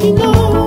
You know